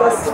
Yes,